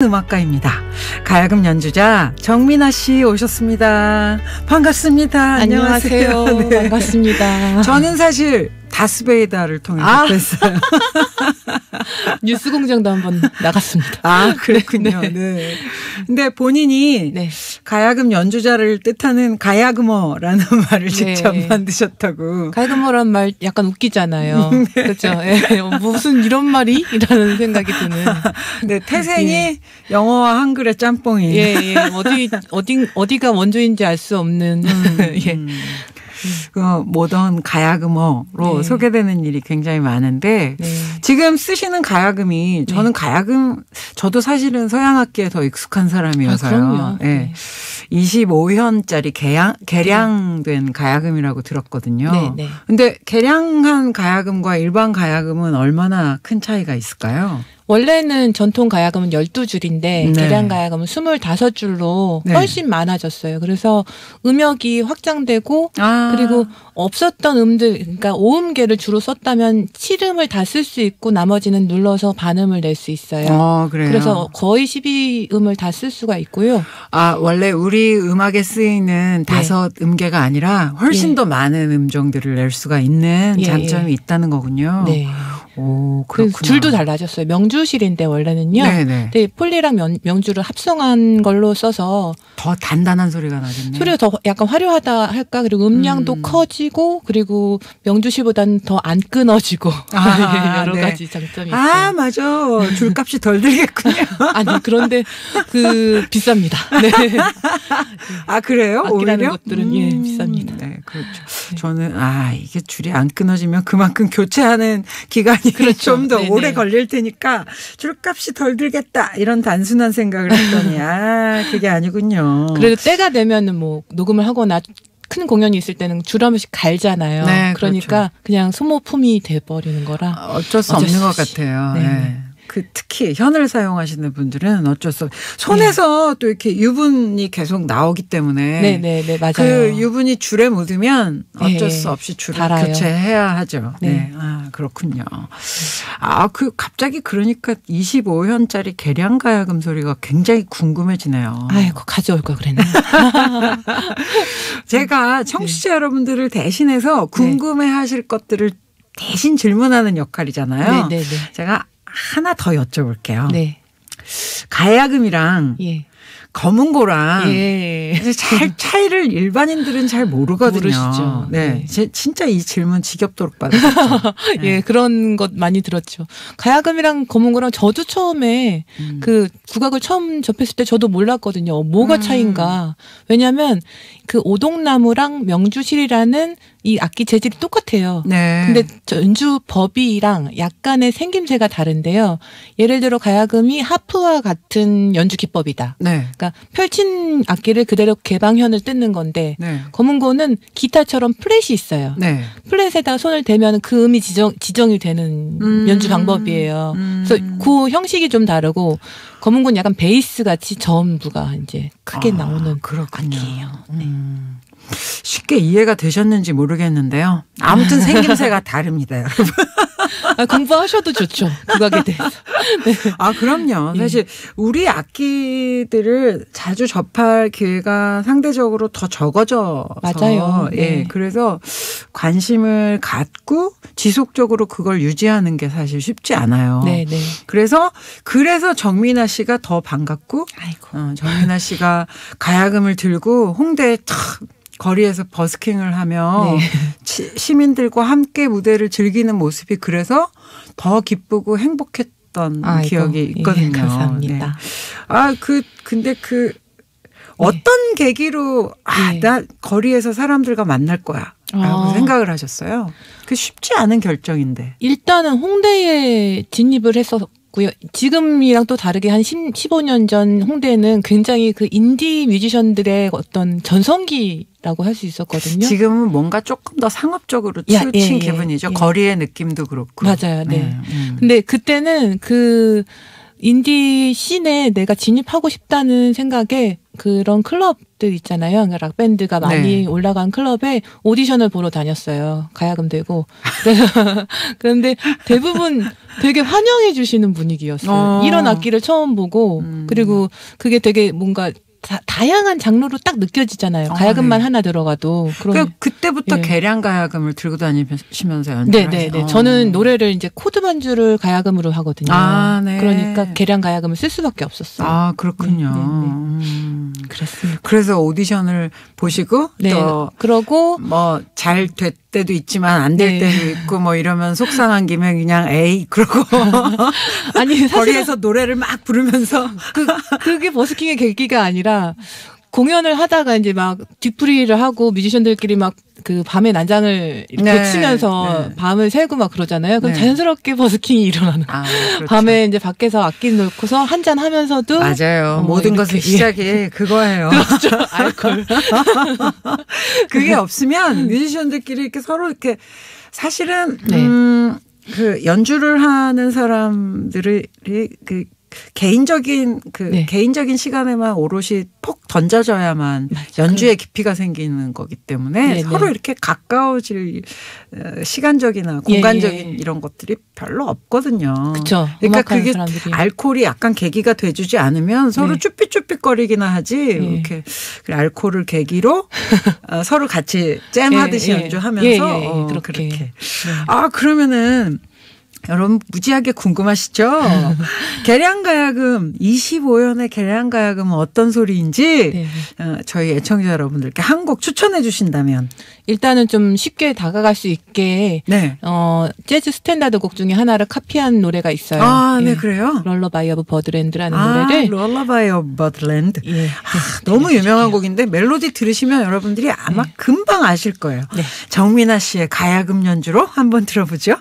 음악가입니다. 가야금 연주자 정민아 씨 오셨습니다. 반갑습니다. 안녕하세요. 네. 반갑습니다. 저는 사실 다스베이다를 통해서 아. 뵀어요. 뉴스 공장도 한번 나갔습니다. 아, 그렇군요. 네. 네. 근데 본인이 네. 가야금 연주자를 뜻하는 가야금어라는 말을 직접 네. 만드셨다고. 갈그모란 말 약간 웃기잖아요. 그렇죠. 예. 무슨 이런 말이? 이라는 생각이 드는. 네, 태생이 영어와 한글의 짬뽕이. 예, 예. 어디, 어디, 어디가 원조인지 알 수 없는. 예. 음. 그 모던 가야금어로 네. 소개되는 일이 굉장히 많은데 네. 지금 쓰시는 가야금이 저는 가야금 저도 사실은 서양악기에 더 익숙한 사람이어서요. 아. 예. 네. 25현짜리 개량, 개량된 가야금이라고 들었거든요. 네, 네. 근데 개량한 가야금과 일반 가야금은 얼마나 큰 차이가 있을까요? 원래는 전통 가야금은 12줄인데 네. 계량 가야금은 25줄로 네. 훨씬 많아졌어요. 그래서 음역이 확장되고 아. 그리고 없었던 음들 그러니까 오음계를 주로 썼다면 7음을 다 쓸 수 있고 나머지는 눌러서 반음을 낼 수 있어요. 어. 그래서 거의 12음을 다 쓸 수가 있고요. 아, 원래 우리 음악에 쓰이는 다섯 음계가 아니라 훨씬 예. 더 많은 음정들을 낼 수가 있는 예, 장점이 예. 있다는 거군요. 네. 오, 그렇구나. 줄도 달라졌어요. 명주실인데 원래는요. 네네. 근데 폴리랑 명, 명주를 합성한 걸로 써서 더 단단한 소리가 나겠네. 소리가 더 약간 화려하다 할까 그리고 음량도 음. 커지고 그리고 명주실보다는 더 안 끊어지고 아, 여러 네. 가지 장점이 아, 있어요. 맞아. 줄값이 덜 들겠군요. 아니 그런데 그 비쌉니다. 네. 아, 그래요? 오히려? 것들은, 예, 비쌉니다. 네, 그렇죠. 저는, 아, 이게 줄이 안 끊어지면 그만큼 교체하는 기간이 그렇죠. 좀더 네네. 오래 걸릴 테니까 줄값이 덜 들겠다. 이런 단순한 생각을 했더니, 아, 그게 아니군요. 그래도 때가 되면은 뭐 녹음을 하거나 큰 공연이 있을 때는 줄 한 번씩 갈잖아요. 네, 그러니까 그냥 소모품이 돼 버리는 거라. 아, 어쩔 수 어쩔 없는 수 것. 같아요. 네. 네. 그 특히 현을 사용하시는 분들은 어쩔 수 없. 손에서 또 이렇게 유분이 계속 나오기 때문에 네, 네, 네, 맞아요. 그 유분이 줄에 묻으면 어쩔 네, 수 없이 줄을 달아요. 교체해야 하죠. 네. 네. 아, 그렇군요. 아, 그 갑자기 그러니까 25현짜리 계량 가야금 소리가 굉장히 궁금해지네요. 아이고 가져올 걸 그랬나. 제가 청취자 여러분들을 대신해서 궁금해 하실 것들을 대신 질문하는 역할이잖아요. 네, 네, 네. 제가 하나 더 여쭤볼게요. 네. 가야금이랑 예. 검은고랑 예. 잘 차이를 일반인들은 잘 모르거든요. 모르시죠. 네. 네. 제- 진짜 이 질문 지겹도록 받았죠. 네. 예, 그런 것 많이 들었죠. 가야금이랑 검은고랑 저도 처음에 음. 그 국악을 처음 접했을 때 저도 몰랐거든요. 뭐가 음. 차이인가. 왜냐하면 그 오동나무랑 명주실이라는 이 악기 재질이 똑같아요. 네. 근데 연주 법이랑 약간의 생김새가 다른데요. 예를 들어 가야금이 하프와 같은 연주 기법이다. 네. 그러니까 펼친 악기를 그대로 개방현을 뜯는 건데 네. 검은고는 기타처럼 플랫이 있어요. 네. 플랫에다가 손을 대면 그 음이 지정, 지정이 되는 음. 연주 방법이에요. 음. 그래서 그 형식이 좀 다르고 검은고는 약간 베이스 같이 전부가 이제 크게 아, 나오는 그렇군요. 악기예요. 네. 음. 쉽게 이해가 되셨는지 모르겠는데요. 아무튼 생김새가 다릅니다, 여러분. 아, 공부하셔도 좋죠. 국악에 대해서. 아, 그럼요. 예. 사실 우리 악기들을 자주 접할 기회가 상대적으로 더 적어져서 맞아요. 예. 네. 그래서 관심을 갖고 지속적으로 그걸 유지하는 게 사실 쉽지 않아요. 네, 네. 그래서 그래서 정민아 씨가 더 반갑고 아이고. 어, 정민아 씨가 가야금을 들고 홍대에 탁 거리에서 버스킹을 하며 네. 치- 시민들과 함께 무대를 즐기는 모습이 그래서 더 기쁘고 행복했던 아이고. 기억이 예, 있거든요. 감사합니다. 네. 아, 그 근데 그 어떤 계기로 아, 네. 나 거리에서 사람들과 만날 거야. 라고 아. 생각을 하셨어요. 그 쉽지 않은 결정인데. 일단은 홍대에 진입을 했었 고요. 지금이랑 또 다르게 한 10, 15년 전 홍대는 굉장히 그 인디 뮤지션들의 어떤 전성기 라고 할 수 있었거든요. 지금은 뭔가 조금 더 상업적으로 야, 치우친 예, 예, 기분이죠. 예. 거리의 느낌도 그렇고. 맞아요, 네. 음. 근데 그때는 그 인디 씬에 내가 진입하고 싶다는 생각에 그런 클럽들 있잖아요. 그러니까 락 밴드가 많이 네. 올라간 클럽에 오디션을 보러 다녔어요. 가야금 되고. 그런데 대부분 되게 환영해 주시는 분위기였어요. 어. 이런 악기를 처음 보고 음. 그리고 그게 되게 뭔가 다, 다양한 장르로 딱 느껴지잖아요. 어, 가야금만 네. 하나 들어가도 그런 그 그때부터 예. 계량 가야금을 들고 다니시면서 네, 연주를 네, 네. 하셔- 저는 노래를 이제 코드 반주를 가야금으로 하거든요. 아, 네. 그러니까 개량 가야금을 쓸 수밖에 없었어요. 아 그렇군요. 네, 네, 네. 음. 그랬습니다. 그래서 오디션을 보시고 네. 또 그러고 뭐잘될 때도 있지만 안될 네. 때도 있고 뭐 이러면 속상한 김에 그냥 에이 그러고 아니 거리에서 노래를 막 부르면서 그 그게 버스킹의 계기가 아니라 공연을 하다가 이제 막 뒤풀이를 하고 뮤지션들끼리 막 그 밤에 난장을 이렇게 네, 치면서 네. 밤을 새고 막 그러잖아요. 그럼 네. 자연스럽게 버스킹이 일어나는. 아, 그렇죠. 밤에 이제 밖에서 악기 놓고서 한잔 하면서도 맞아요. 어, 모든 것의 예. 시작이 그거예요. 그렇죠. 알콜. 그게 없으면 뮤지션들끼리 이렇게 서로 이렇게 사실은 네. 음, 그 연주를 하는 사람들이 그 개인적인 그 네. 개인적인 시간에만 오롯이 폭 던져져야만 맞아요. 연주의 깊이가 생기는 거기 때문에 네, 서로 네. 이렇게 가까워질 어, 시간적이나 예, 공간적인 예. 이런 것들이 별로 없거든요. 그쵸. 그러니까 그게 사람들이. 알코올이 약간 계기가 돼주지 않으면 서로 네. 쭈삣쭈삣거리기나 하지 이렇게 그 알코올을 계기로 어, 서로 같이 잼 하듯이 예, 예. 연주하면서 예, 예, 예. 어, 그렇게. 그렇게. 네. 아 그러면은 여러분 무지하게 궁금하시죠? 계량가야금 25연의 계량가야금은 어떤 소리인지 네. 어, 저희 애청자 여러분들께 한 곡 추천해 주신다면 일단은 좀 쉽게 다가갈 수 있게 네. 어 재즈 스탠다드 곡 중에 하나를 카피한 노래가 있어요. 아, 네 예. 그래요. Lullaby of Birdland라는 아, 노래를 Lullaby of Birdland. 예. 아, 너무 유명한 곡인데 멜로디 들으시면 여러분들이 아마 네. 금방 아실 거예요. 네. 정민아 씨의 가야금 연주로 한번 들어보죠.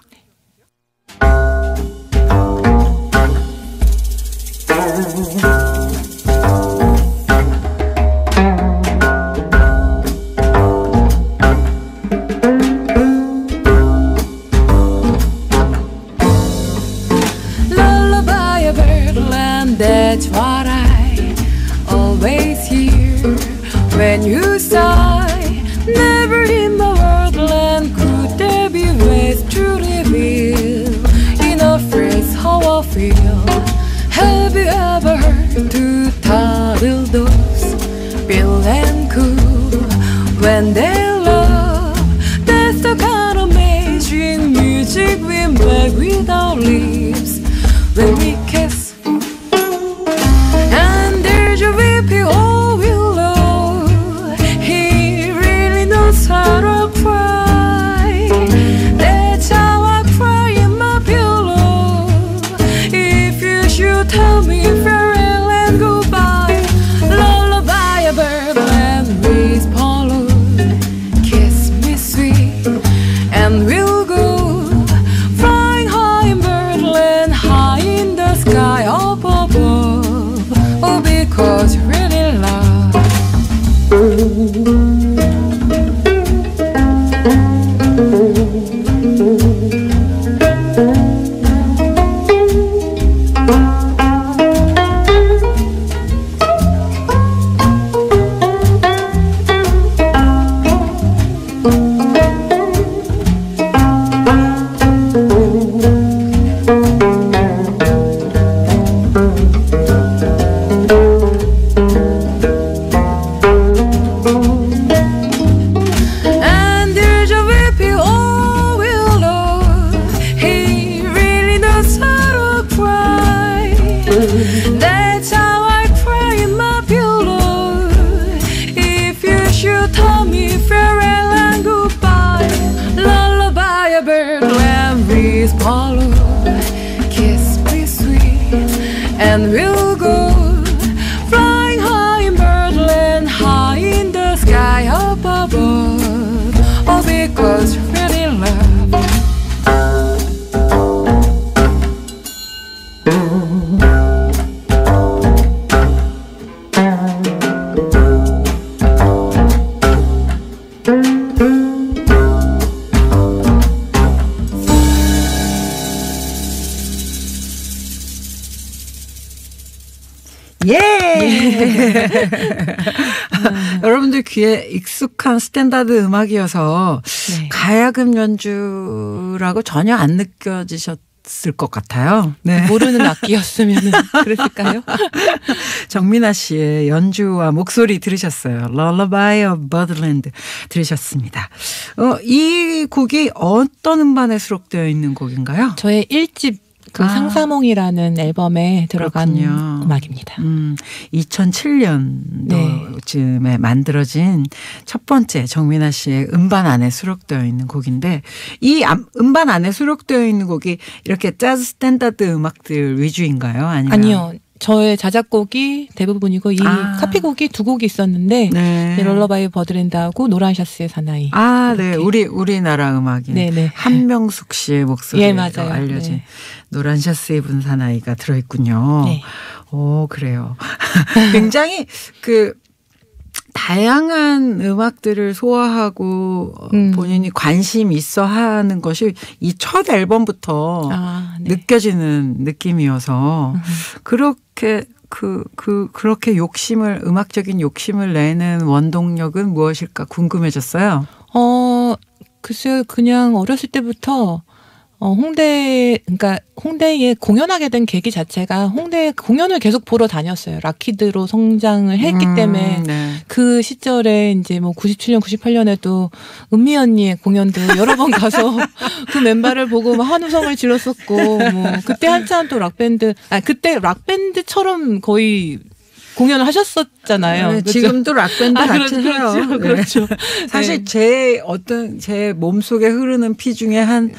예! 여러분들 귀에 익숙한 스탠다드 음악이어서 네. 가야금 연주라고 전혀 안 느껴지셨 을 것 같아요. 네. 모르는 악기였으면 그랬을까요? 정민아 씨의 연주와 목소리 들으셨어요. Lullaby of Birdland 들으셨습니다. 어, 이 곡이 어떤 음반에 수록되어 있는 곡인가요? 저의 1집 그 아. 상사몽이라는 앨범에 들어간 그렇군요. 음악입니다. 음, 2007년도쯤에 네. 만들어진 첫 번째 정민아 씨의 음반 안에 수록되어 있는 곡인데 이 암- 음반 안에 수록되어 있는 곡이 이렇게 재즈 스탠다드 음악들 위주인가요? 아니면 아니요. 저의 자작곡이 대부분이고 이 아. 카피곡이 두 곡이 있었는데 네. 네, Lullaby Birdland하고 노란 샤스의 사나이. 아, 네. 이렇게. 우리 우리나라 음악인 네네. 한명숙 씨의 목소리로 예. 알려진 네. 노란 샤스 입은 사나이가 들어 있군요. 네. 오, 그래요. 굉장히 그 다양한 음악들을 소화하고 음. 본인이 관심 있어 하는 것이 이 첫 앨범부터 아, 네. 느껴지는 느낌이어서 그렇게 그, 그, 그렇게 욕심을, 음악적인 욕심을 내는 원동력은 무엇일까 궁금해졌어요. 어, 글쎄요, 그냥 어렸을 때부터 어, 홍대, 그러니까 홍대에 공연하게 된 계기 자체가 홍대 공연을 계속 보러 다녔어요. rock kid로 성장을 했기 음, 때문에 네. 그 시절에 이제 뭐 97년, 98년에도 은미 언니의 공연도 여러 번 가서 그 멤버를 보고 막 환호성을 질렀었고 뭐 그때 한참 또 락밴드, 아 그때 락밴드처럼 거의 공연을 하셨었잖아요. 네, 그죠? 지금도 락밴드 아, 같이 그렇죠, 해요. 그렇죠, 네. 그렇죠. 사실 네. 제 어떤 제 몸속에 흐르는 피 중에 한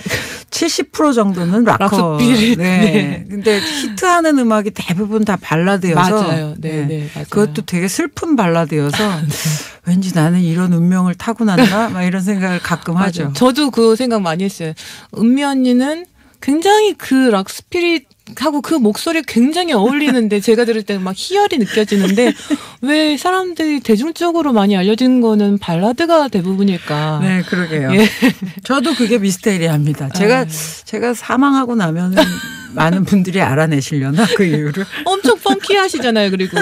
70% 정도는 락커. rock spirit. 네. 네. 근데 히트하는 음악이 대부분 다 발라드여서 맞아요. 네, 네, 맞아요. 그것도 되게 슬픈 발라드여서 왠지 나는 이런 운명을 타고났나 막 이런 생각을 가끔 하죠. 맞아요. 저도 그 생각 많이 했어요. 은미 언니는 굉장히 그 rock spirit 하고 그 목소리 굉장히 어울리는데 제가 들을 때는 막 희열이 느껴지는데 왜 사람들이 대중적으로 많이 알려진 거는 발라드가 대부분일까? 네, 그러게요. 예. 저도 그게 미스테리합니다. 제가 아. 제가 사망하고 나면은 많은 분들이 알아내시려나 그 이유를. 엄청 펑키하시잖아요. 그리고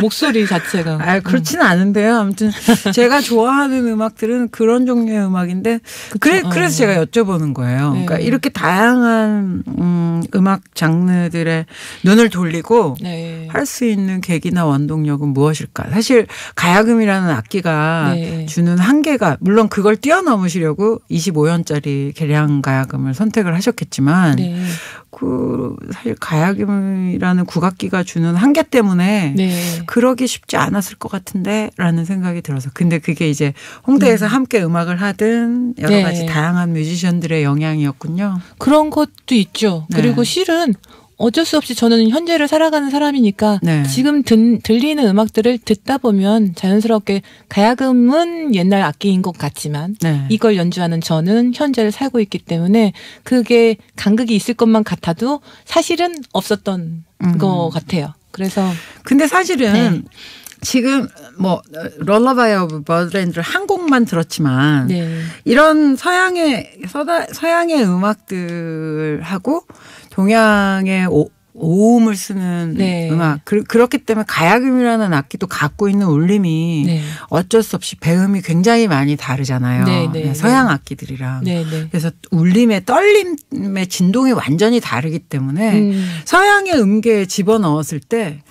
목소리 자체가. 아, 그렇지는 않은데요. 아무튼 제가 좋아하는 음악들은 그런 종류의 음악인데 그래 어. 그래서 제가 여쭤보는 거예요. 네. 그러니까 이렇게 다양한 음, 음악 장르들의 눈을 돌리고 네. 할수 있는 계기나 원동력은 무엇일까? 사실 가야금이라는 악기가 네. 주는 한계가 물론 그걸 뛰어넘으시려고 25년짜리 계량 가야금을 선택을 하셨겠지만 네. 그 사실 가야금이라는 국악기가 주는 한계 때문에 네. 그러기 쉽지 않았을 것 같은데라는 생각이 들어서 근데 그게 이제 홍대에서 함께 음악을 하든 여러 네. 가지 다양한 뮤지션들의 영향이었군요. 그런 것도 있죠. 네. 그리고 실은 어쩔 수 없이 저는 현재를 살아가는 사람이니까 네. 지금 든, 들리는 음악들을 듣다 보면 자연스럽게 가야금은 옛날 악기인 것 같지만 네. 이걸 연주하는 저는 현재를 살고 있기 때문에 그게 간극이 있을 것만 같아도 사실은 없었던 음. 것 같아요. 그래서 근데 사실은 네. 지금 뭐 Lullaby of Birdland를 한 곡만 들었지만 네. 이런 서양의 서다, 서양의 음악들하고 동양의 오, 오음을 쓰는 네. 음악 그, 그렇기 때문에 가야금이라는 악기도 갖고 있는 울림이 네. 어쩔 수 없이 배음이 굉장히 많이 다르잖아요. 네, 네, 서양 네. 악기들이랑. 네, 네. 그래서 울림의 떨림의 진동이 완전히 다르기 때문에 음, 서양의 음계에 집어넣었을 때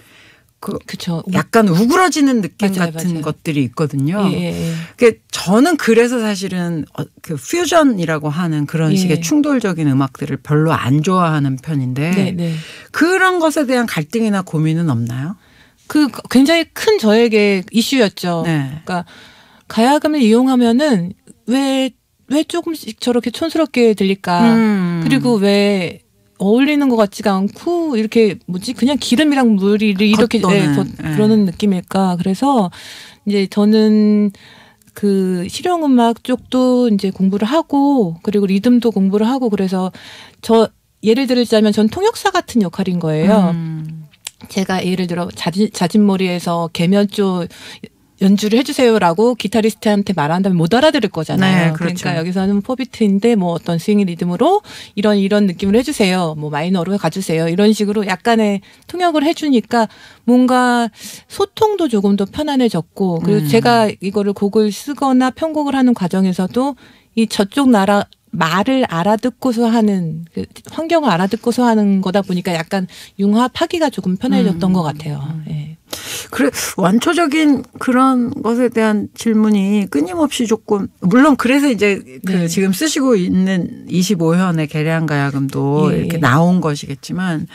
그 그쵸. 약간 우그러지는 느낌 맞아요, 같은 맞아요. 것들이 있거든요. 예, 예, 예. 그 저는 그래서 사실은 어, 그 퓨전이라고 하는 그런 예. 식의 충돌적인 음악들을 별로 안 좋아하는 편인데 네, 네. 그런 것에 대한 갈등이나 고민은 없나요? 그 굉장히 큰 저에게 이슈였죠. 네. 그러니까 가야금을 이용하면은 왜, 왜 조금씩 저렇게 촌스럽게 들릴까? 음. 그리고 왜 어울리는 것 같지가 않고 이렇게 뭐지 그냥 기름이랑 물이 이렇게 예, 겉- 예. 그러는 느낌일까? 그래서 이제 저는 그 실용 음악 쪽도 이제 공부를 하고 그리고 리듬도 공부를 하고 그래서 저 예를 들자면 전 통역사 같은 역할인 거예요. 음. 제가 예를 들어 자진, 자진몰이에서 개면조 연주를 해주세요라고 기타리스트한테 말한다면 못 알아들을 거잖아요. 네, 그렇죠. 그러니까 여기서는 포비트인데 뭐 어떤 스윙 리듬으로 이런 이런 느낌을 해주세요. 뭐 마이너로 가주세요. 이런 식으로 약간의 통역을 해주니까 뭔가 소통도 조금 더 편안해졌고 그리고 음. 제가 이거를 곡을 쓰거나 편곡을 하는 과정에서도 이 저쪽 나라 말을 알아듣고서 하는 그 환경을 알아듣고서 하는 거다 보니까 약간 융합하기가 조금 편해졌던 음. 것 같아요. 예. 그래 완초적인 그런 것에 대한 질문이 끊임없이 조금 물론 그래서 이제 그 네. 지금 쓰시고 있는 25현의 계량가야금도 예, 이렇게 예. 나온 것이겠지만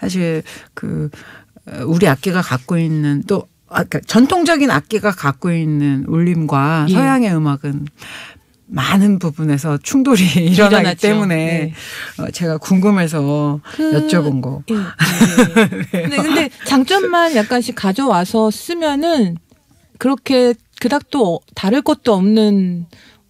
사실 그 어, 우리 악기가 갖고 있는 또 아까 전통적인 악기가 갖고 있는 울림과 예. 서양의 음악은 많은 부분에서 충돌이 일어나기 일어나죠. 때문에 네. 어, 제가 궁금해서 그- 여쭤본 거. 예, 예. 근데, 근데 장점만 약간씩 가져와서 쓰면은 그렇게 그닥 또 다를 것도 없는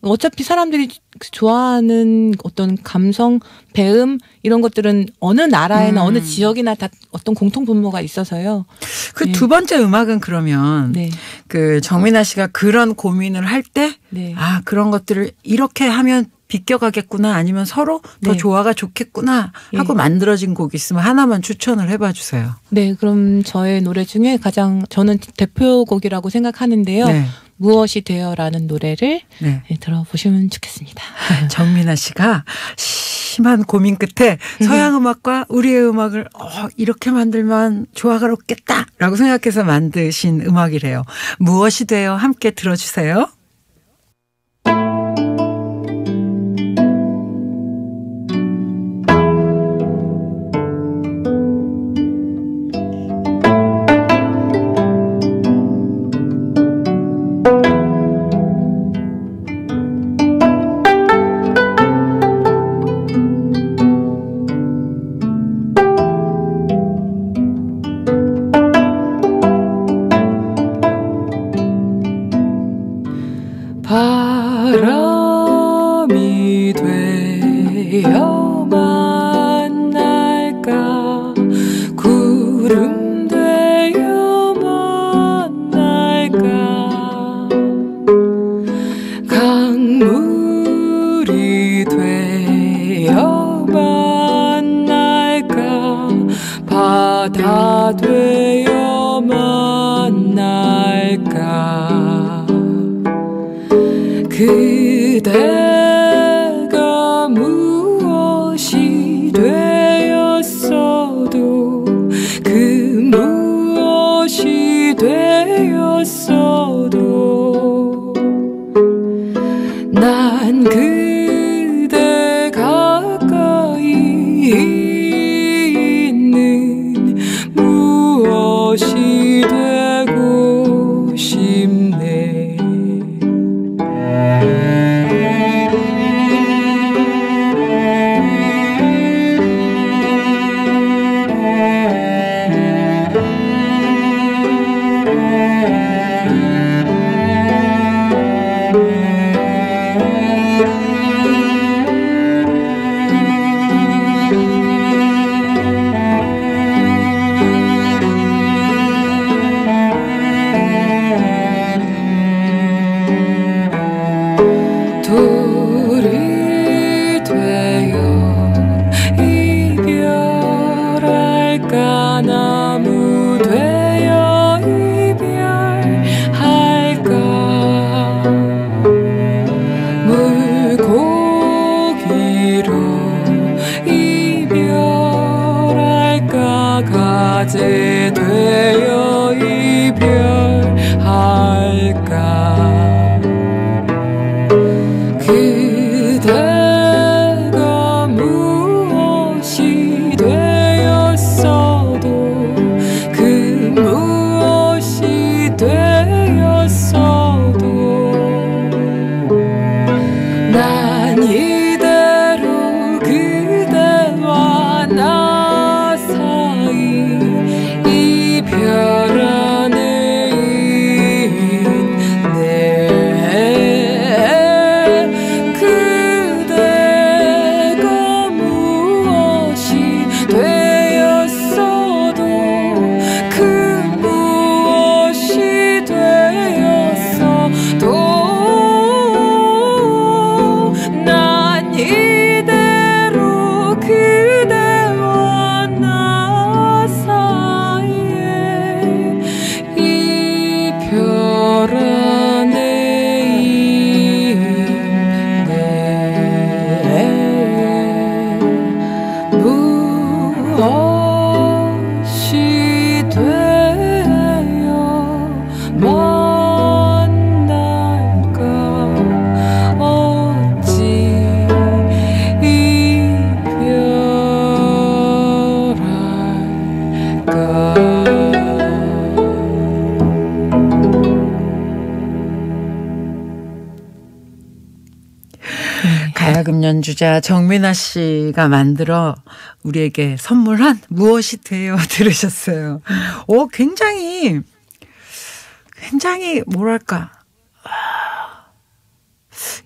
어차피 사람들이 좋아하는 어떤 감성, 배음 이런 것들은 어느 나라에나 음. 어느 지역이나 다 어떤 공통 분모가 있어서요. 그 예. 두 번째 음악은 그러면 네, 그 정민아 씨가 그런 고민을 할때 네. 아, 그런 것들을 이렇게 하면 비껴가겠구나 아니면 서로 더 네. 조화가 좋겠구나 하고 예. 만들어진 곡 있으면 하나만 추천을 해봐 주세요. 네, 그럼 저의 노래 중에 가장 저는 대표곡이라고 생각하는데요. 네. 무엇이 되어라는 노래를 네. 네, 들어보시면 좋겠습니다. 정민아 씨가 심한 고민 끝에 서양 음악과 우리의 음악을 어, 이렇게 만들면 조화가 높겠다라고 생각해서 만드신 음악이래요. 무엇이 되어 함께 들어주세요. 주자 정민아 씨가 만들어 우리에게 선물한 무엇이 돼요 들으셨어요. 오, 굉장히, 굉장히, 뭐랄까.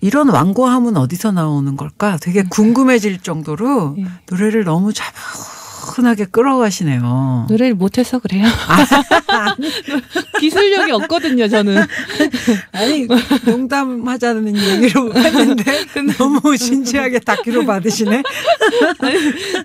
이런 완고함은 어디서 나오는 걸까? 되게 궁금해질 정도로 예. 노래를 너무 차분하게 끌어가시네요. 노래를 못해서 그래요. 아, 기술력이 없거든요, 저는. 아니 농담하자는 얘기로 했는데 너무 진지하게 닫기로 받으시네.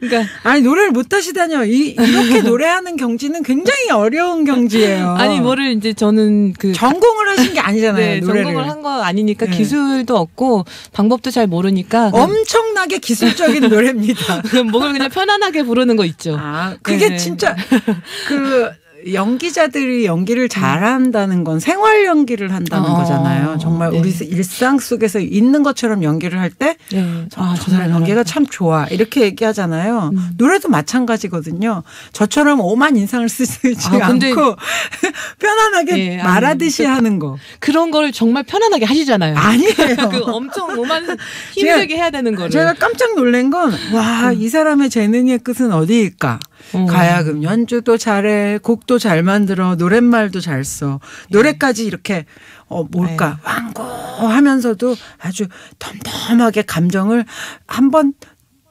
그러니까 아니 노래를 못하시다뇨. 이, 이렇게 노래하는 경지는 굉장히 어려운 경지예요. 아니 뭐를 이제 저는 그 전공을 하신 게 아니잖아요. 네, 노래를. 전공을 한 거 아니니까 네. 기술도 없고 방법도 잘 모르니까 그냥 엄청나게 기술적인 노래입니다. 목을 그냥 편안하게 부르는 거 있죠. 아, 그게 네. 진짜 그 연기자들이 연기를 잘한다는 건 생활 연기를 한다는 어, 거잖아요. 정말 네. 우리 일상 속에서 있는 것처럼 연기를 할 때 네. 아, 저 사람 연기가 참 좋아. 이렇게 얘기하잖아요. 음. 노래도 마찬가지거든요. 저처럼 오만 인상을 쓰지 아, 않고 편안하게 예, 아니, 말하듯이 하는 거. 그런 걸 정말 편안하게 하시잖아요. 아니에요. 그 엄청 오만 힘들게 해야 되는 거를. 제가 깜짝 놀란 건, 와, 이 사람의 재능의 끝은 어디일까? 음. 가야금 연주도 잘해, 곡도 잘 만들어, 노랫말도 잘 써. 노래까지 이렇게, 어, 뭘까, 완고하면서도 아주 덤덤하게 감정을 한번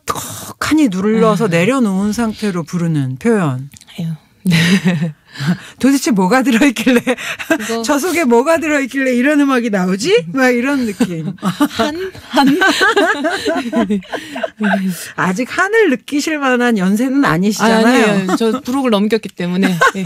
턱하니 눌러서 내려놓은 상태로 부르는 표현. 아유. 도대체 뭐가 들어있길래, 저 속에 뭐가 들어있길래 이런 음악이 나오지? 막 이런 느낌. 한, 한. 아직 한을 느끼실 만한 연세는 아니시잖아요. 아니에요. 저 부록을 넘겼기 때문에. 예.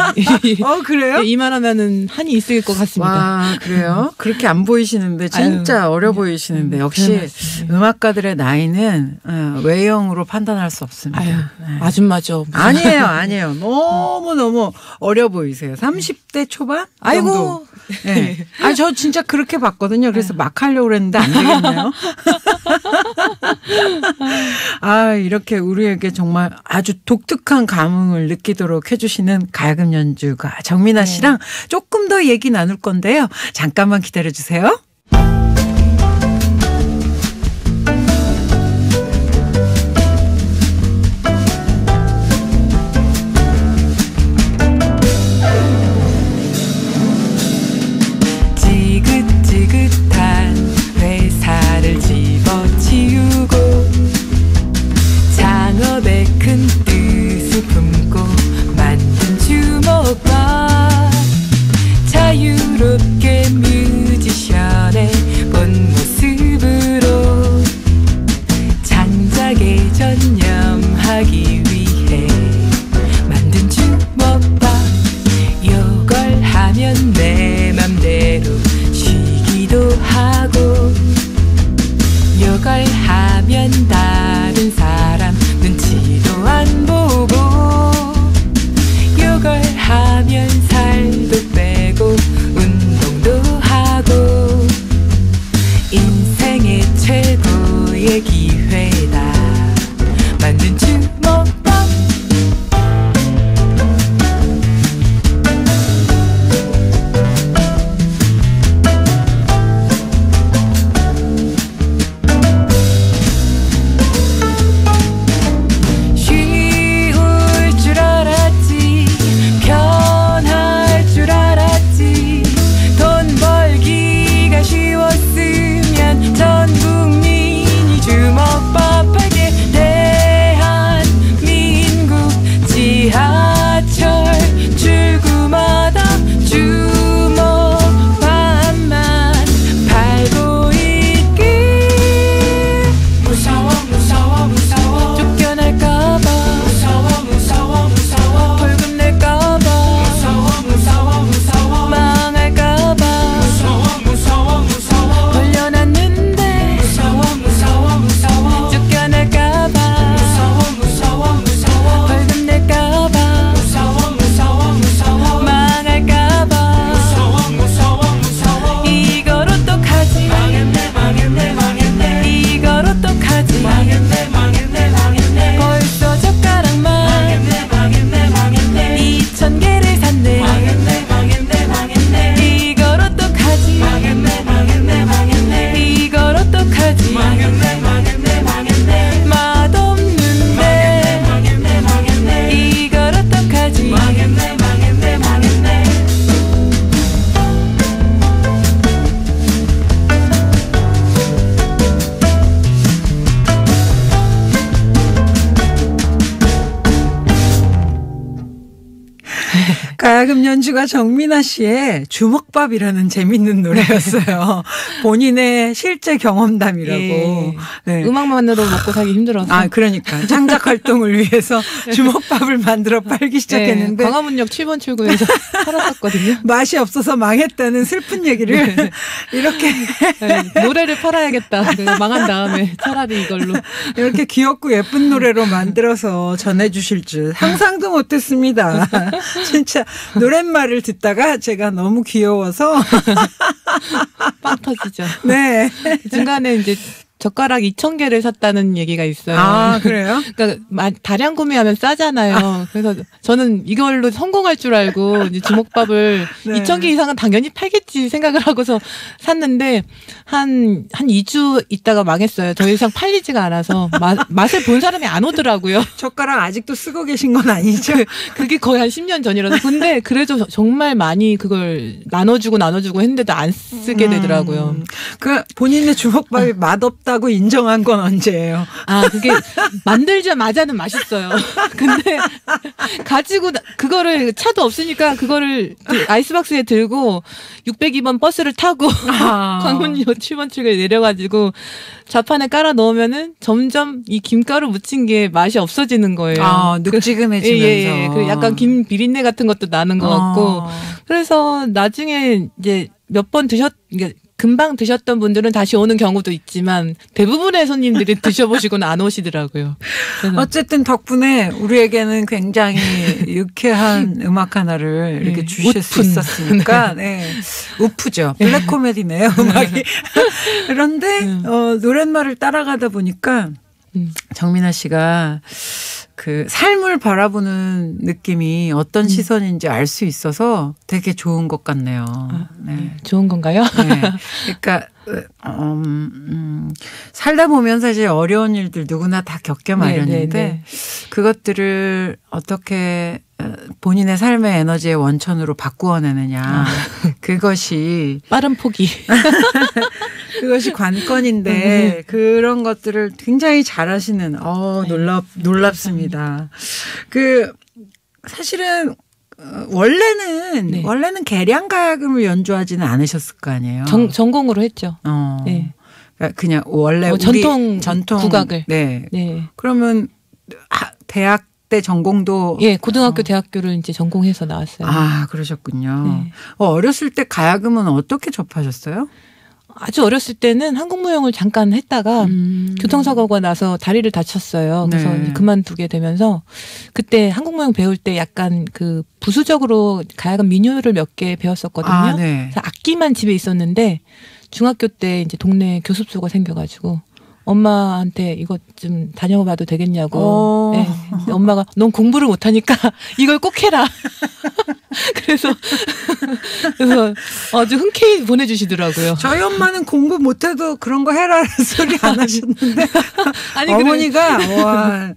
어, 그래요? 예, 이만하면은 한이 있을 것 같습니다. 와, 그래요? 그렇게 안 보이시는데 진짜 아유, 어려 보이시는데 음, 역시. 음악가들의 나이는 어, 외형으로 판단할 수 없습니다. 아유, 네. 아줌마죠. 아니에요, 아니에요. 너무 너무 어려 보이세요. 30대 초반? 아이고. 네. 아, 저 진짜 그렇게 봤거든요. 그래서 막 하려고 그랬는데 안 되겠네요. 아, 이렇게 우리에게 정말 아주 독특한 감흥을 느끼도록 해주시는 가야금 연주가 정민아 씨랑 조금 더 얘기 나눌 건데요. 잠깐만 기다려 주세요. 정민아 씨의 주먹밥이라는 재밌는 노래였어요. 본인의 실제 경험담이라고. 예. 네. 음악만으로 먹고 살기 힘들어서. 아, 그러니까. 창작 활동을 위해서 주먹밥을 만들어 팔기 시작했는데. 네, 광화문역 7번 출구에서 팔았었거든요. 맛이 없어서 망했다는 슬픈 얘기를 네. 이렇게 네, 노래를 팔아야겠다. 내가 망한 다음에 차라리 이걸로. 이렇게 귀엽고 예쁜 노래로 만들어서 전해주실 줄 상상도 못했습니다. 진짜 노랫말을 듣다가 제가 너무 귀여워서 빵 터지 죠. 네. 중간에 이제 젓가락 2,000개를 샀다는 얘기가 있어요. 아 그래요? 그러니까 마- 다량 구매하면 싸잖아요. 그래서 저는 이걸로 성공할 줄 알고 이제 주먹밥을 네. 2,000개 이상은 당연히 팔겠지 생각을 하고서 샀는데 한, 한 2주 있다가 망했어요. 더 이상 팔리지가 않아서 마- 맛을 본 사람이 안 오더라고요. 젓가락 아직도 쓰고 계신 건 아니죠? 그게 거의 한 10년 전이라서. 근데 그래도 저- 정말 많이 그걸 나눠주고 나눠주고 했는데도 안 쓰게 되더라고요. 음, 그 본인의 주먹밥이 맛없다 고 인정한 건 언제예요? 아, 그게 만들자마자는 맛있어요. 근데 가지고 나- 그거를 차도 없으니까 그거를 그 아이스박스에 들고 602번 버스를 타고 아. 광문역 7번 출구에 내려가지고 좌판에 깔아 넣으면은 점점 이 김가루 묻힌 게 맛이 없어지는 거예요. 아 그- 눅지근해지면서. 예, 예, 예. 그 약간 김 비린내 같은 것도 나는 것 같고. 아. 그래서 나중에 이제 몇 번 드셨, 금방 드셨던 분들은 다시 오는 경우도 있지만 대부분의 손님들이 드셔보시고는 안 오시더라고요. 어쨌든 덕분에 우리에게는 굉장히 유쾌한 음악 하나를 이렇게 네, 주실 수 우픈. 있었으니까 네. 우프죠. 블랙 코미디네요, 음악이. 그런데 음. 어, 노랫말을 따라가다 보니까 음. 정민아 씨가 그 삶을 바라보는 느낌이 어떤 음. 시선인지 알 수 있어서 되게 좋은 것 같네요. 아, 네. 좋은 건가요? 네. 그러니까 음, 음, 살다 보면 사실 어려운 일들 누구나 다 겪게 마련인데 네, 네, 네. 그것들을 어떻게 어, 본인의 삶의 에너지의 원천으로 바꾸어내느냐 아. 그것이 빠른 포기. 그것이 음, 관건인데 그런 것들을 굉장히 잘하시는 어 네. 놀랍 놀랍습니다. 그 사실은 어, 원래는 네. 원래는 계량 가야금을 연주하지는 않으셨을 거 아니에요. 전, 전공으로 했죠. 어. 네. 그러니까 그냥 원래 뭐 우리 전통 전통 국악을. 네. 네. 그러면 하- 대학 때 전공도 예, 고등학교, 대학교를 이제 전공해서 나왔어요. 아 그러셨군요. 네. 어, 어렸을 때 가야금은 어떻게 접하셨어요? 아주 어렸을 때는 한국무용을 잠깐 했다가 음. 교통사고가 나서 다리를 다쳤어요. 그래서 네. 그만두게 되면서 그때 한국무용 배울 때 약간 그 부수적으로 가야금 민요를 몇 개 배웠었거든요. 아, 네. 그래서 악기만 집에 있었는데 중학교 때 이제 동네 교습소가 생겨가지고 엄마한테 이것 좀 다녀봐도 되겠냐고. 오. 네. 엄마가 넌 공부를 못하니까 이걸 꼭 해라. 그래서 그래서 아주 흔쾌히 보내주시더라고요. 저희 엄마는 공부 못해도 그런 거 해라는 소리 안 하셨는데 아니, 그래. 어머니가 와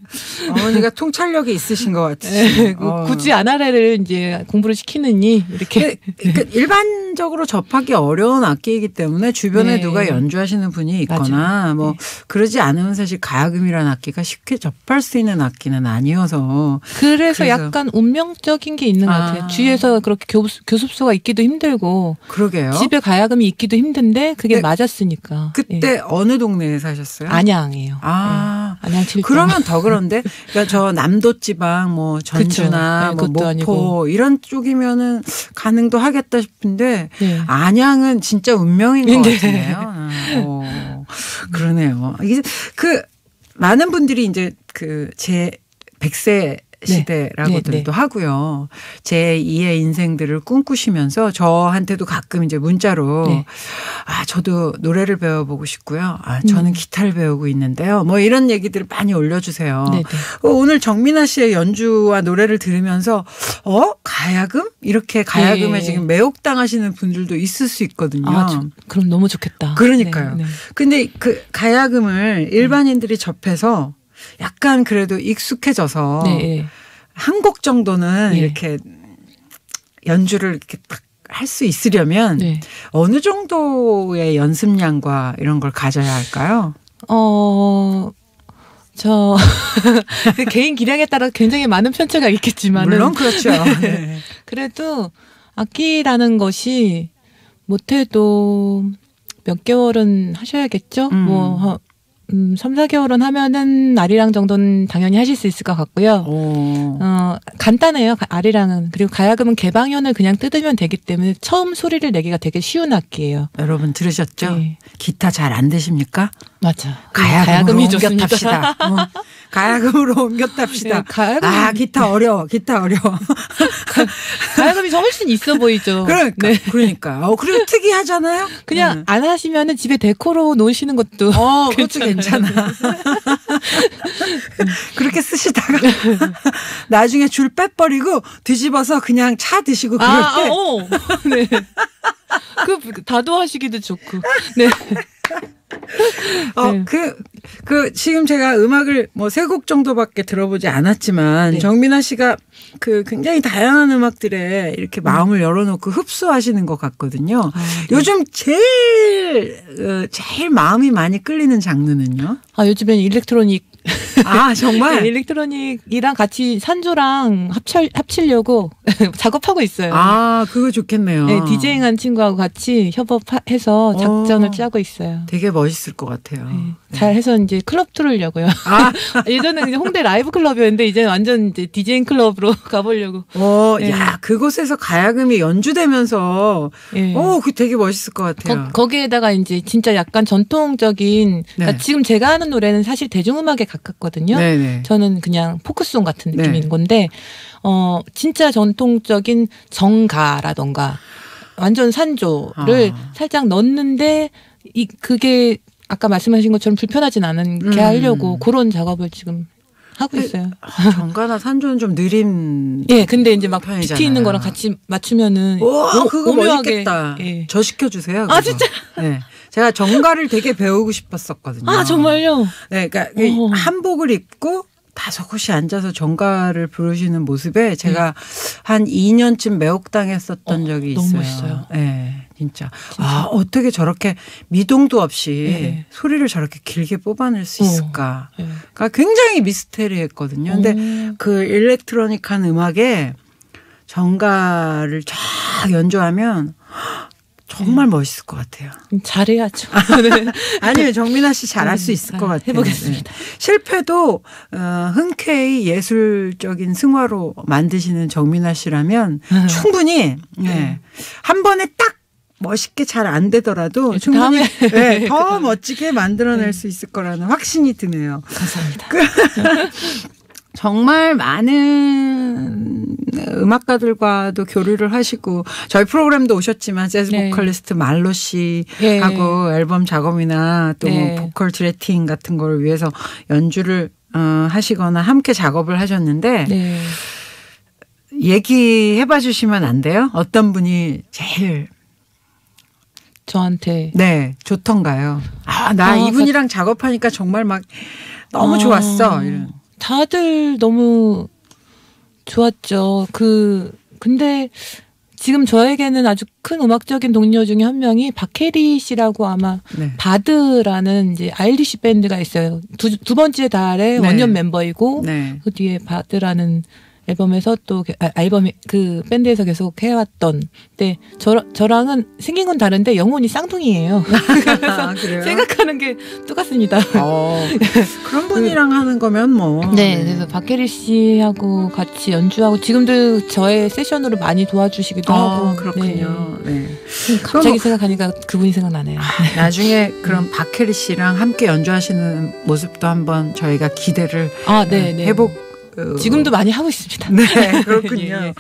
어머니가 통찰력이 있으신 것 같으시. 네, 그 굳이 아나레를 이제 공부를 시키느니 이렇게 그, 그 일반 적으로 접하기 어려운 악기이기 때문에 주변에 네. 누가 연주하시는 분이 있거나 맞아요. 뭐 그러지 않으면 사실 가야금이라는 악기가 쉽게 접할 수 있는 악기는 아니어서 그래서 그래서- 약간 운명적인 게 있는 것 같아요. 아. 주위에서 그렇게 교습, 교습소가 있기도 힘들고 그러게요. 집에 가야금이 있기도 힘든데 그게 네. 맞았으니까. 그때 예. 어느 동네에 사셨어요? 안양이에요. 아. 예. 안양 칠동. 그러면 더 그런데 그러니까 저 남도 지방 뭐 전주나. 네, 뭐 목포 아니고. 이런 쪽이면은 가능도 하겠다 싶은데 네. 안양은 진짜 운명인 것 네. 아, 어, 그러네요. 이게 그 많은 분들이 이제 그 제 백세 시대라고들도 네, 네. 하고요. 제 2의 인생들을 꿈꾸시면서 저한테도 가끔 이제 문자로 네. 아, 저도 노래를 배워보고 싶고요. 아, 저는 음. 기타를 배우고 있는데요. 뭐 이런 얘기들을 많이 올려주세요. 네네. 어, 오늘 정민아 씨의 연주와 노래를 들으면서 어 가야금 이렇게 가야금에 네. 지금 매혹당하시는 분들도 있을 수 있거든요. 아, 저- 그럼 너무 좋겠다. 그러니까요. 네, 네. 근데 그 가야금을 일반인들이 접해서 약간 그래도 익숙해져서 네, 네. 한곡 정도는 네. 이렇게 연주를 이렇게 딱 할 수 있으려면 네. 어느 정도의 연습량과 이런 걸 가져야 할까요? 어, 저, 그 개인 기량에 따라 굉장히 많은 편차가 있겠지만은. 물론 그렇죠. 네. 그래도 악기라는 것이 못해도 몇 개월은 하셔야겠죠. 음. 뭐 어, 음, 3, 4개월은 하면은 아리랑 정도는 당연히 하실 수 있을 것 같고요. 오. 어, 간단해요. 가- 아리랑은. 그리고 가야금은 개방현을 그냥 뜯으면 되기 때문에 처음 소리를 내기가 되게 쉬운 악기예요. 여러분 들으셨죠? 네. 기타 잘 안 되십니까? 맞아. 가야금으로 옮겨 좋습니다. 탑시다. 어. 가야금으로 옮겨 탑시다. 네, 가야금. 아 기타 어려워. 기타 어려워. 가야금이 더 훨씬 있어 보이죠. 그러니까. 네. 그러니까. 어, 그리고 특이하잖아요. 그냥 음. 안 하시면은 집에 데코로 놓으시는 것도 어, 그것도 괜찮아. 그렇게 쓰시다가 나중에 줄 빼버리고 뒤집어서 그냥 차 드시고 그럴 아, 때 아, 어. 네. 그 다도하시기도 좋고. 네. 어, 네. 그, 그, 지금 제가 음악을 뭐 세 곡 정도밖에 들어보지 않았지만, 네. 정민아 씨가 그 굉장히 다양한 음악들에 이렇게 마음을 열어놓고 흡수하시는 것 같거든요. 아, 네. 요즘 제일, 어, 제일 마음이 많이 끌리는 장르는요? 아, 요즘엔 일렉트로닉 아, 정말? 네, 일렉트로닉이랑 같이 산조랑 합쳐, 합치려고 작업하고 있어요. 아, 그거 좋겠네요. 네, 디제잉한 친구하고 같이 협업해서 작전을 어. 짜고 있어요. 되게 멋있을 것 같아요. 네, 잘 해서 이제 클럽 틀으려고요. 아, 예전에 그냥 홍대 라이브 클럽이었는데 이제 완전 이제 디제잉 클럽으로 가보려고. 어, 네. 야, 그곳에서 가야금이 연주되면서, 예. 어, 그 되게 멋있을 것 같아요. 거, 기에다가 이제 진짜 약간 전통적인 그러니까 네. 지금 제가 하는 노래는 사실 대중음악에 가깝 거든요. 네네. 저는 그냥 포크송 같은 네. 느낌인 건데 어 진짜 전통적인 정가라던가 완전 산조를 아. 살짝 넣는데 이 그게 아까 말씀하신 것처럼 불편하진 않게 음. 하려고 그런 작업을 지금 하고 그- 있어요. 정가나 산조는 좀 느린. 예, 근데 이제 막 편이잖아요. 비트 있는 거랑 같이 맞추면은 와, 오- 그거 오묘하게, 멋있겠다. 예. 저 시켜주세요. 아, 그거. 진짜? 네. 제가 정가를 되게 배우고 싶었었거든요. 아 정말요? 네, 그러니까 그 어. 한복을 입고 다섯 곳이 앉아서 정가를 부르시는 모습에 제가 한 2년쯤 매혹당했었던 네. 어, 적이 너무 있어요. 멋있어요. 네, 진짜. 아, 어떻게 저렇게 미동도 없이 네. 소리를 저렇게 길게 뽑아낼 수 어. 있을까? 예. 그러니까 굉장히 미스테리했거든요. 근데 어. 그 일렉트로닉한 음악에 정가를 쫙 연주하면 정말 멋있을 것 같아요. 잘해야죠. 네. 아니요, 정민아 씨 잘할 수 음, 있을 잘것 같아요. 해보겠습니다. 네. 실패도 어, 흔쾌히 예술적인 승화로 만드시는 정민아 씨라면 음. 충분히 네. 한 번에 딱 멋있게 잘 안 되더라도 네, 충분히. 네, 더 멋지게 만들어낼 수 있을 거라는 확신이 드네요. 감사합니다. 정말 많은 음악가들과도 교류를 하시고 저희 프로그램도 오셨지만 재즈 네. 보컬리스트 말로 씨하고 예. 앨범 작업이나 또 네. 보컬 트레팅 같은 걸 위해서 연주를 어, 하시거나 함께 작업을 하셨는데 네. 얘기해 봐 주시면 안 돼요? 어떤 분이 제일 저한테 네 좋던가요? 아나 아, 이분이랑 작업하니까 정말 막 너무 아, 좋았어 이런. 다들 너무 좋았죠. 그 근데 지금 저에게는 아주 큰 음악적인 동료 중에 한 명이 박혜리 씨라고 아마 네. 바드라는 이제 아일리시 밴드가 있어요. 두, 두 번째 달에 네. 원년 멤버이고 네. 그 뒤에 바드라는 앨범에서 또 게- 아, 앨범이 그 밴드에서 계속 해왔던. 근데 저 저랑은 생긴 건 다른데 영혼이 쌍둥이에요. 아, 그래요? 생각하는 게 똑같습니다. 어, 그런 분이랑 하는 거면 뭐. 네, 그래서 박혜리 씨하고 같이 연주하고 지금도 저의 세션으로 많이 도와주시기도 아, 하고. 그렇군요. 네. 네. 갑자기 생각하니까 그분이 생각나네요. 나중에 그럼 박혜리 씨랑 함께 연주하시는 모습도 한번 저희가 기대를 아, 네, 네. 해보. 어, 지금도 많이 하고 있습니다. 네, 그렇군요. 예, 예.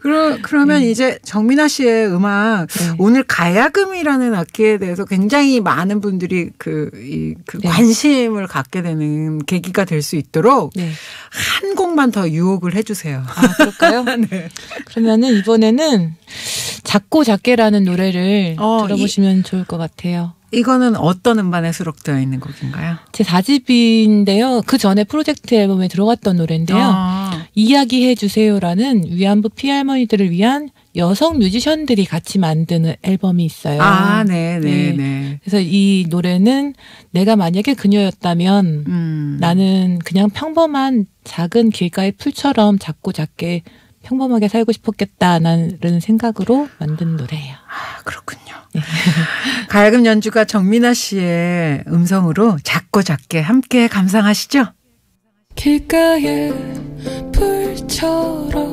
그러, 그러면 이제 정민아 씨의 음악, 네. 오늘 가야금이라는 악기에 대해서 굉장히 많은 분들이 그, 이, 그 네. 관심을 갖게 되는 계기가 될 수 있도록 네. 한 곡만 더 유혹을 해주세요. 아, 그럴까요? 네. 그러면은 이번에는 작고 작게라는 노래를 어, 들어보시면 좋을 것 같아요. 이거는 어떤 음반에 수록되어 있는 곡인가요? 제 4집인데요. 그 전에 프로젝트 앨범에 들어갔던 노래인데요. 아, 이야기해 주세요라는 위안부 피할머니들을 위한 여성 뮤지션들이 같이 만드는 앨범이 있어요. 아, 네, 네, 네. 네. 그래서 이 노래는 내가 만약에 그녀였다면 음. 나는 그냥 평범한 작은 길가의 풀처럼 작고 작게 평범하게 살고 싶었겠다라는 생각으로 만든 노래예요. 아, 그렇군요. 가야금 연주가 정민아 씨의 음성으로 작고 작게 함께 감상하시죠. 길가의 풀처럼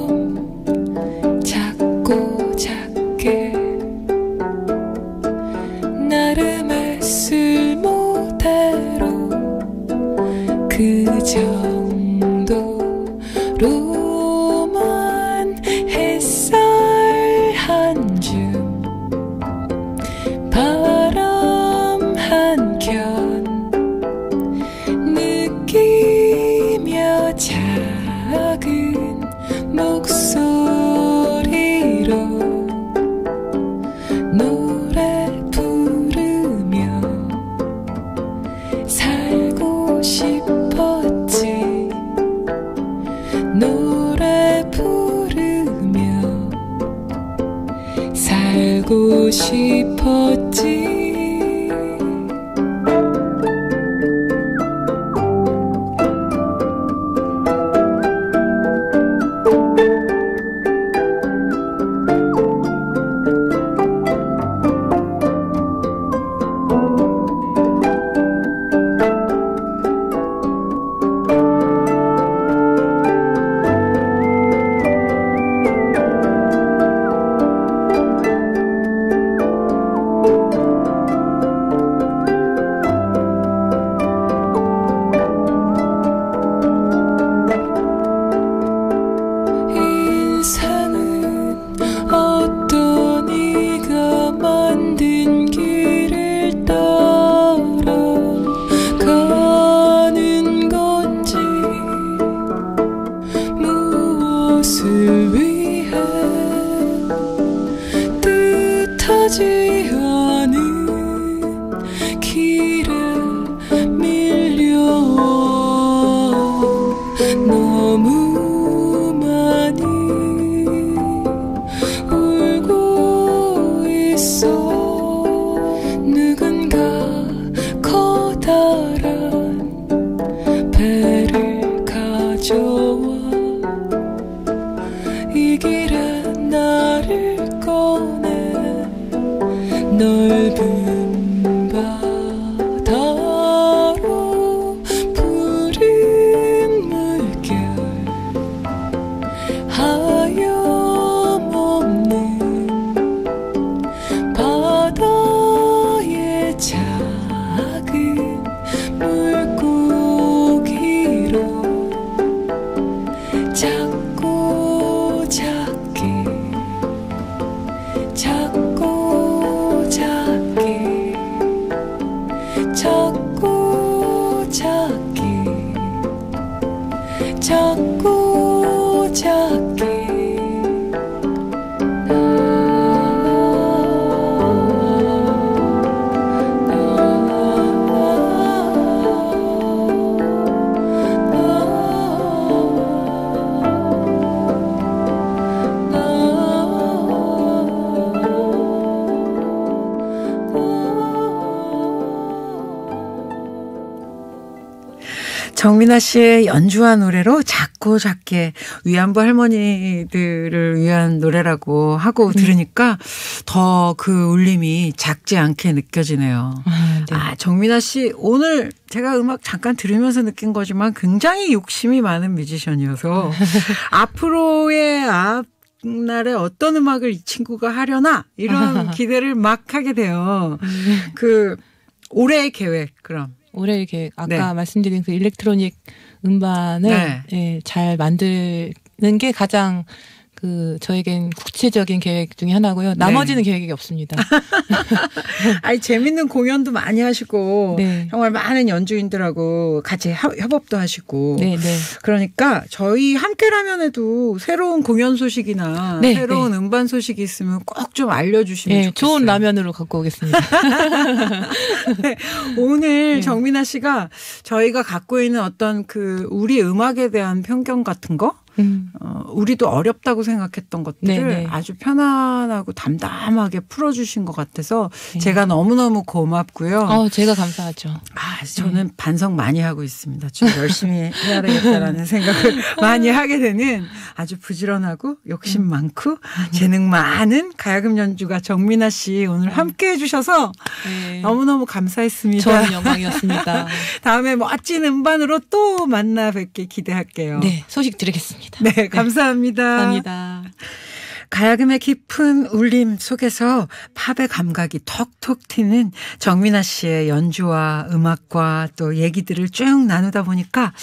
정민아 씨의 연주한 노래로 작고 작게 위안부 할머니들을 위한 노래라고 하고 들으니까 더 그 울림이 작지 않게 느껴지네요. 아, 네. 아, 정민아 씨 오늘 제가 음악 잠깐 들으면서 느낀 거지만 굉장히 욕심이 많은 뮤지션이어서 앞으로의 앞 날에 어떤 음악을 이 친구가 하려나 이런 기대를 막 하게 돼요. 그 올해의 계획 그럼. 올해 이렇게 아까 네. 말씀드린 그 일렉트로닉 음반을 네. 예, 잘 만드는 게 가장 그 저에겐 구체적인 계획 중에 하나고요. 나머지는 계획이 없습니다. 아니 재밌는 공연도 많이 하시고 네. 정말 많은 연주인들하고 같이 협- 협업도 하시고 네, 네. 그러니까 저희 함께라면에도 새로운 공연 소식이나 네, 새로운 음반 소식이 있으면 꼭 좀 알려주시면 예, 좋겠어요. 좋은 라면으로 갖고 오겠습니다. 오늘 네. 정민아 씨가 저희가 갖고 있는 어떤 그 우리 음악에 대한 편견 같은 거 음. 어, 우리도 어렵다고 생각했던 것들을 네네. 아주 편안하고 담담하게 풀어주신 것 같아서 네. 제가 너무너무 고맙고요. 어, 제가 감사하죠. 아, 저는 반성 많이 하고 있습니다. 좀 열심히 해야 되겠다라는 생각을 많이 하게 되는 아주 부지런하고 욕심 많고 재능 많은 가야금 연주가 정민아 씨 오늘 함께 해주셔서 네. 너무너무 감사했습니다. 저는 영광이었습니다. 다음에 멋진 음반으로 또 만나 뵙게 기대할게요. 네, 소식 드리겠습니다. 네, 감사합니다. 감사합니다. 가야금의 깊은 울림 속에서 팝의 감각이 톡톡 튀는 정민아 씨의 연주와 음악과 또 얘기들을 쭉 나누다 보니까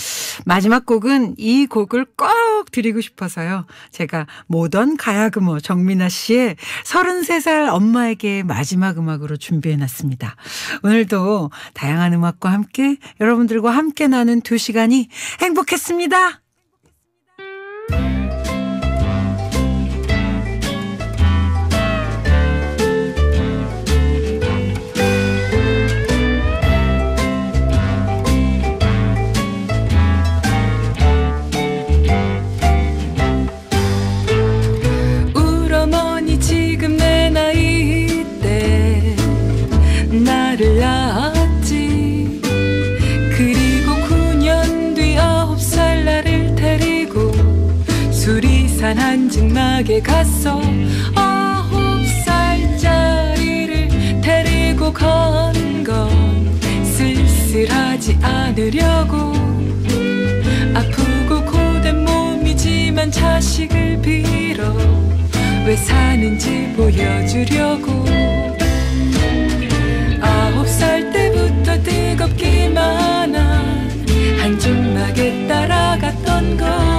마지막 곡은 이 곡을 꼭 드리고 싶어서요. 제가 모던 가야금어 정민아 씨의 33살 엄마에게 마지막 음악으로 준비해 놨습니다. 오늘도 다양한 음악과 함께 여러분들과 함께 나눈 두 시간이 행복했습니다. 한증막에 갔어 아홉 살짜리를 데리고 간건 쓸쓸하지 않으려고. 아프고 고된 몸이지만 자식을 빌어 왜 사는지 보여주려고. 아홉 살 때부터 뜨겁기만 한 한줌막에 따라갔던 건